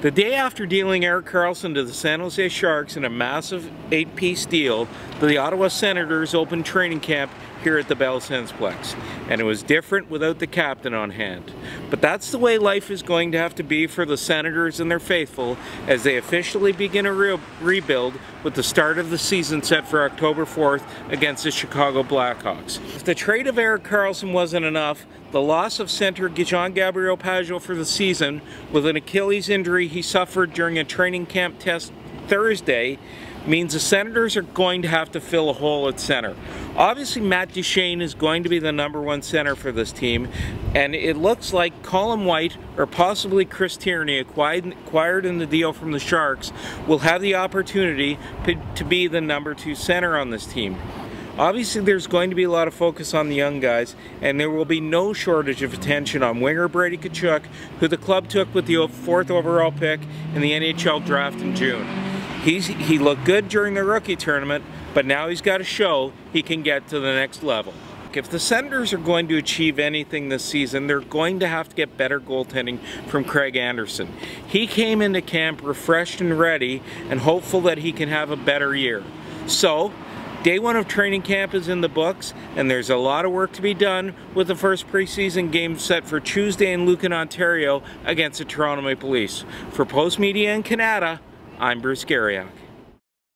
The day after dealing Erik Karlsson to the San Jose Sharks in a massive eight-piece deal, the Ottawa Senators opened training camp here at the Bell Sensplex. And it was different without the captain on hand. But that's the way life is going to have to be for the Senators and their faithful as they officially begin a re rebuild with the start of the season set for October 4th against the Chicago Blackhawks. If the trade of Erik Karlsson wasn't enough, the loss of center Jean-Gabriel Pageau for the season with an Achilles injury he suffered during a training camp test Thursday means the Senators are going to have to fill a hole at center. Obviously, Matt Duchene is going to be the number one center for this team, and it looks like Colin White or possibly Chris Tierney, acquired in the deal from the Sharks, will have the opportunity to be the number two center on this team. Obviously, there's going to be a lot of focus on the young guys, and there will be no shortage of attention on winger Brady Tkachuk, who the club took with the fourth overall pick in the NHL draft in June. He's, he looked good during the rookie tournament, but now he's got to show he can get to the next level. If the Senators are going to achieve anything this season, they're going to have to get better goaltending from Craig Anderson. He came into camp refreshed and ready and hopeful that he can have a better year. So, Day one of training camp is in the books, and there's a lot of work to be done with the first preseason game set for Tuesday in Lucan, Ontario against the Toronto Maple Leafs. For Postmedia in Canada, I'm Bruce Garrioch.